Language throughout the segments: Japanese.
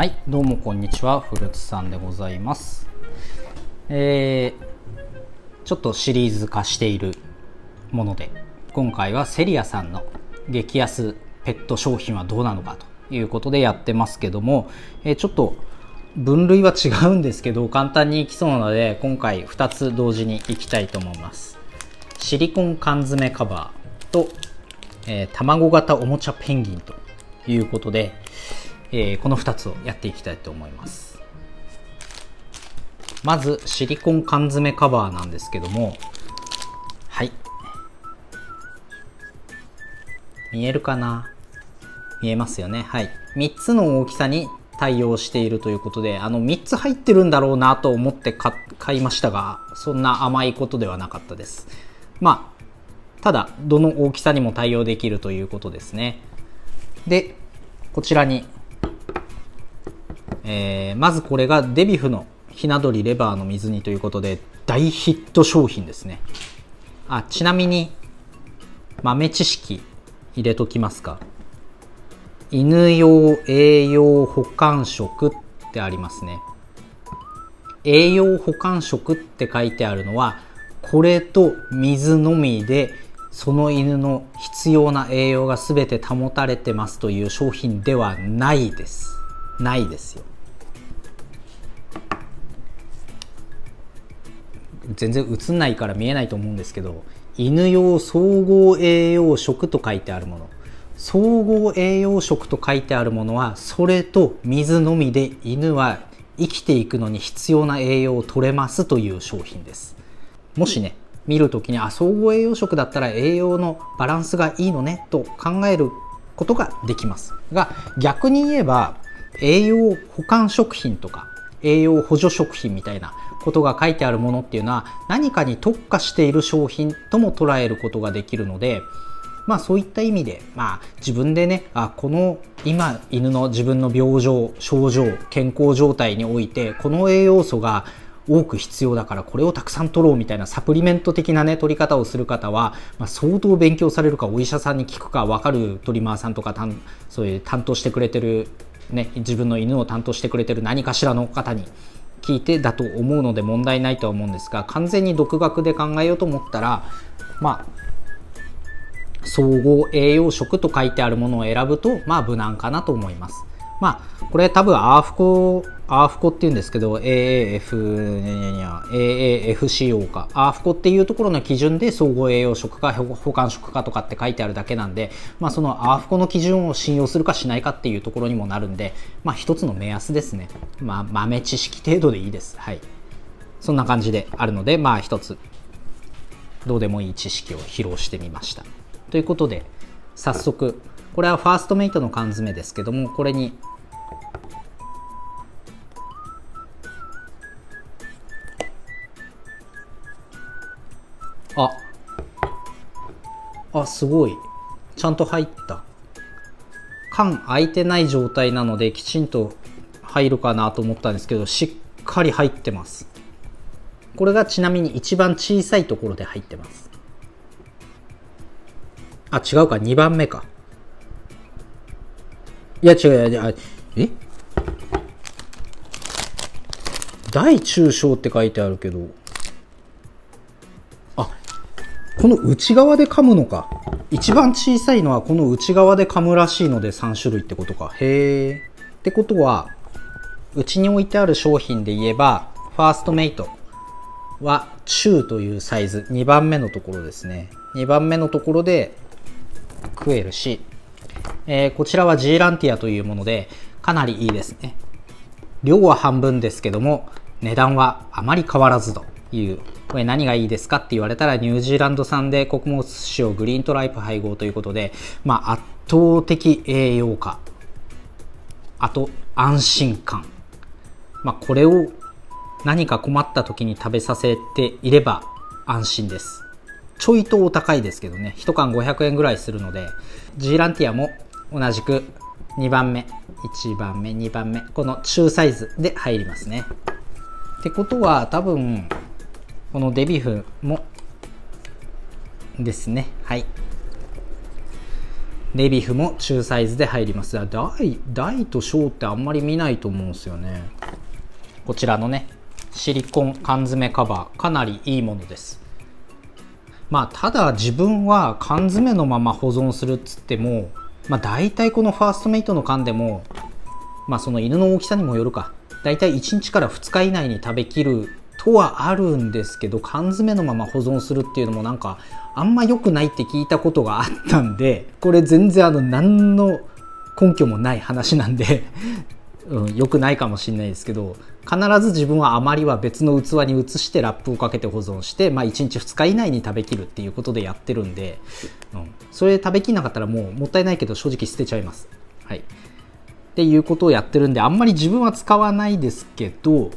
はいどうもこんにちは。フルーツさんでございます。えー、ちょっとシリーズ化しているもので今回はセリアさんの激安ペット商品はどうなのかということでやってますけども、えー、ちょっと分類は違うんですけど簡単にいきそうなので今回2つ同時にいきたいと思います。シリコン缶詰カバーと、えー、卵型おもちゃペンギンということで、えー、この2つをやっていきたいと思います。まずシリコン缶詰カバーなんですけども。はい。見えるかな？見えますよね。はい。3つの大きさに対応しているということであの3つ入ってるんだろうなと思って買いましたがそんな甘いことではなかったです。まあただどの大きさにも対応できるということですね。でこちらにえー、まずこれがデビフのひな鳥レバーの水煮ということで大ヒット商品ですね。あちなみに豆知識入れときますか。犬用栄養保管食ってありますね。栄養保管食って書いてあるのはこれと水のみでその犬の必要な栄養が全て保たれてますという商品ではないです。ないですよ。全然映んないから見えないと思うんですけど犬用総合栄養食と書いてあるもの。総合栄養食と書いてあるものはそれと水のみで犬は生きていくのに必要な栄養を取れますという商品です。もしね見るときにあ総合栄養食だったら栄養のバランスがいいのねと考えることができます。が逆に言えば栄養保管食品とか栄養補助食品みたいなことが書いてあるものっていうのは何かに特化している商品とも捉えることができるのでまあそういった意味で、まあ、自分でねあこの今犬の自分の病状症状健康状態においてこの栄養素が多く必要だからこれをたくさん取ろうみたいなサプリメント的なね取り方をする方は、まあ、相当勉強されるかお医者さんに聞くか分かるトリマーさんとかそういう担当してくれてる、ね、自分の犬を担当してくれてる何かしらの方に聞いてだと思うので問題ないとは思うんですが完全に独学で考えようと思ったらまあ総合栄養食と書いてあるものを選ぶとまあ無難かなと思います。まあこれ多分アーフコアーフコっていうんですけど AAF AAFCO か。アーフコっていうところの基準で総合栄養食か保管食かとかって書いてあるだけなんで、まあ、そのアーフコの基準を信用するかしないかっていうところにもなるんで、まあ、一つの目安ですね、まあ、豆知識程度でいいです。はい。そんな感じであるのでまあ一つどうでもいい知識を披露してみました。ということで早速これはファーストメイトの缶詰ですけどもこれにああすごい。ちゃんと入った。缶開いてない状態なのできちんと入るかなと思ったんですけどしっかり入ってます。これがちなみに一番小さいところで入ってます。あ違うか。2番目か。いや違う違うえ？大中小って書いてあるけど。あこの内側で噛むのか。一番小さいのはこの内側で噛むらしいので3種類ってことか。へえってことはうちに置いてある商品で言えばファーストメイトは中というサイズ。2番目のところですね。2番目のところで食えるし、えー、こちらはジーランティアというものでかなりいいですね。量は半分ですけども値段はあまり変わらずという。これ何がいいですかって言われたらニュージーランド産で穀物塩グリーントライプ配合ということで、まあ、圧倒的栄養価。あと安心感、まあ、これを何か困った時に食べさせていれば安心です。ちょいとお高いですけどね。1缶500円ぐらいするのでジーランティアも同じく2番目1番目2番目この中サイズで入りますね。ってことは多分このデビフもですね。はい。ネビフも中サイズで入ります。大大と小ってあんまり見ないと思うんですよね。こちらのねシリコン缶詰カバー。かなりいいものです。まあただ自分は缶詰のまま保存するっつってもまあ大体このファーストメイトの缶でもまあその犬の大きさにもよるか。大体1日から2日以内に食べきるとはあるんですけど缶詰のまま保存するっていうのもなんかあんま良くないって聞いたことがあったんでこれ全然あの何の根拠もない話なんでうん、良くないかもしれないですけど必ず自分はあまりは別の器に移してラップをかけて保存して、まあ、1日2日以内に食べきるっていうことでやってるんで、うん、それ食べきんなかったらもうもったいないけど正直捨てちゃいます。はい、っていうことをやってるんであんまり自分は使わないですけど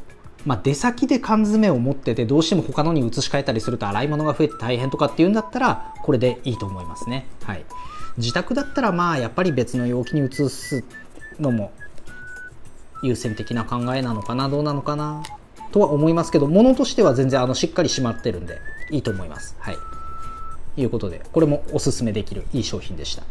まあ、出先で缶詰を持っててどうしても他のに移し替えたりすると洗い物が増えて大変とかっていうんだったらこれでいいと思いますね、はい、自宅だったらまあやっぱり別の容器に移すのも優先的な考えなのかなどうなのかなとは思いますけど物としては全然あのしっかり締まってるんでいいと思います。はい。いうことでこれもおすすめできるいい商品でした。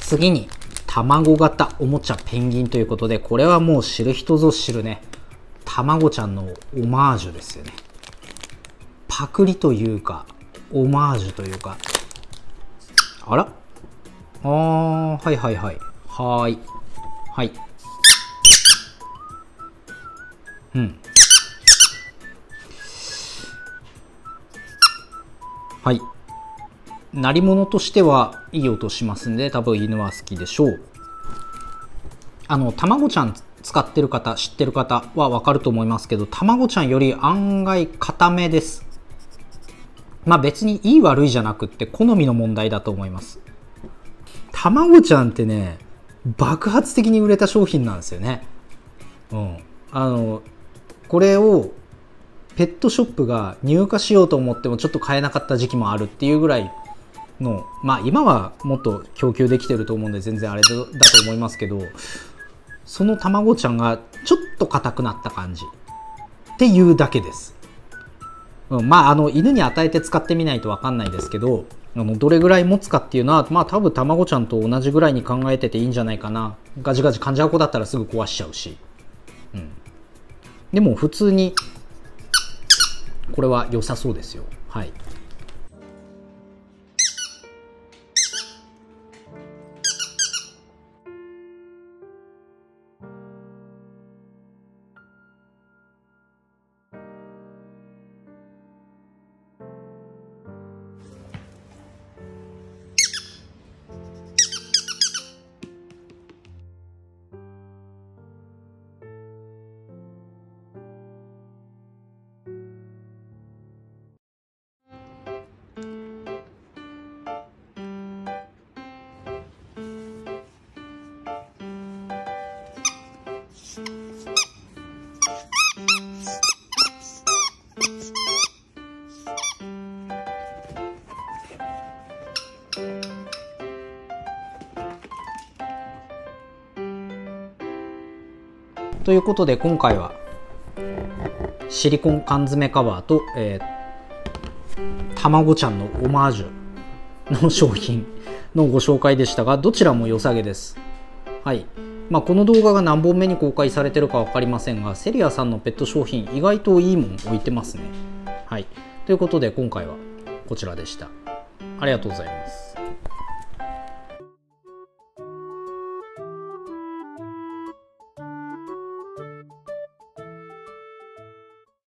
次に卵型おもちゃペンギンということで、これはもう知る人ぞ知るね、卵ちゃんのオマージュですよね。パクリというか、オマージュというか、あら？あー、はいはいはい。はーい。はい。うん。はい。鳴り物としてはいい音しますんで多分犬は好きでしょうあの卵ちゃん使ってる方知ってる方はわかると思いますけど卵ちゃんより案外固めですまあ別にいい悪いじゃなくって好みの問題だと思います卵ちゃんってね爆発的に売れた商品なんですよね。うん。あのこれをペットショップが入荷しようと思ってもちょっと買えなかった時期もあるっていうぐらいのまあ今はもっと供給できてると思うんで全然あれだと思いますけどその卵ちゃんがちょっと硬くなった感じっていうだけです、うん、まああの犬に与えて使ってみないと分かんないですけどあのどれぐらい持つかっていうのはまあ多分卵ちゃんと同じぐらいに考えてていいんじゃないかな。ガジガジ噛んじゃう子だったらすぐ壊しちゃうし、うん、でも普通にこれは良さそうですよ。はい。ということで今回はシリコン缶詰カバーと、えー、卵ちゃんのオマージュの商品のご紹介でしたがどちらも良さげです。はいまあ、この動画が何本目に公開されてるか分かりませんがセリアさんのペット商品意外といいもん置いてますね。はい、ということで今回はこちらでした。ありがとうございます。